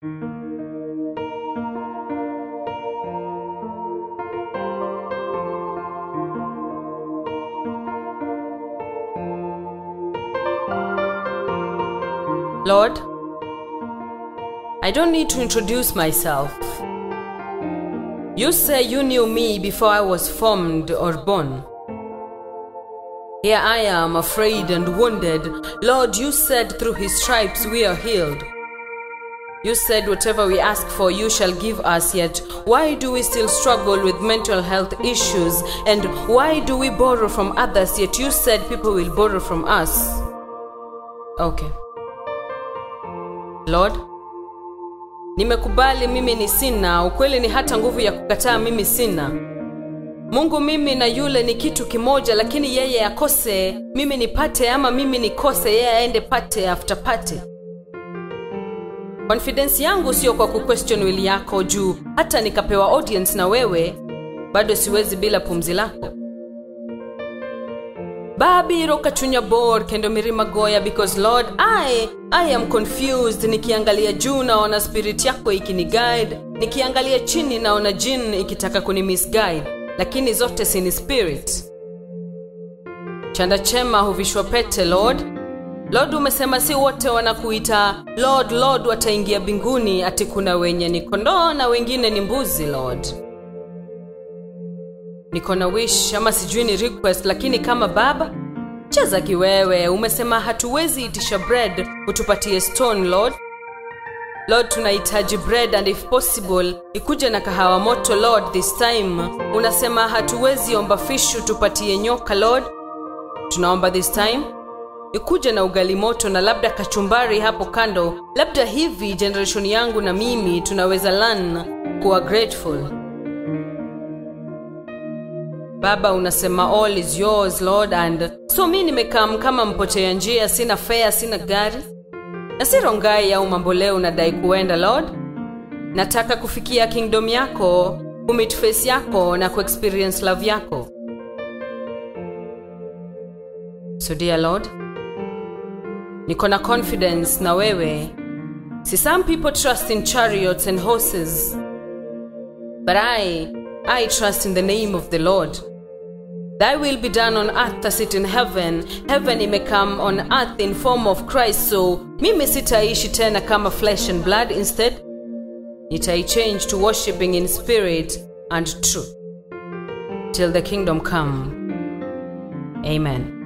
Lord, I don't need to introduce myself. You say you knew me before I was formed or born. Here I am, afraid and wounded. Lord, you said through his stripes we are healed. You said whatever we ask for, you shall give us. Yet, why do we still struggle with mental health issues? And why do we borrow from others? Yet, you said people will borrow from us. Okay. Lord, nimekubali mimi ni sina. Ukweli ni hata nguvu ya kukataa mimi sina. Mungu, mimi na yule ni kitu kimoja, lakini yeye akose, mimi nipate, ama mimi nikose, yeye aende pate after pate. Confidence yangu sio kwa kuquestion wili yako juu. Hata nikapewa audience na wewe bado siwezi bila pumzi lako. Babiro kachunya bor kendo mirima goya because lord i i am confused. Nikiangalia juu naona spirit yako ikiniguide nikiangalia chini naona jin ikitaka kuni misguide. Lakini zote sini spirit. Chanda chema huvishwa pete lord lord umesema si wote wanakuita lord lord wataingia binguni ati kuna wenye ni kondoo na wengine ni mbuzi lord. Niko na wish ama sijui ni request lakini kama baba cheza kiwewe. Umesema hatuwezi itisha bread utupatie stone lord. Lord tunahitaji bread and if possible ikuje na kahawa moto lord this time. Unasema hatuwezi omba fish utupatie nyoka lord. Tunaomba this time ikuje na ugali moto na labda kachumbari hapo kando. Labda hivi generation yangu na mimi tunaweza learn kuwa grateful. Baba unasema all is yours lord and so mi nimekam kama mpotea njia sina fea sina gari. Na si rongai au mambo leo unadai kuenda lord. Nataka kufikia kingdom yako kumitface yako na kuexperience love yako. So dear lord niko na confidence na wewe. See some people trust in chariots and horses but i i trust in the name of the lord. Thy will be done on earth as it in heaven. Heaven imecome on earth in form of christ so mimi sitaishi tena kama flesh and blood. Instead nitaichange to worshiping in spirit and truth. Till the kingdom come. Amen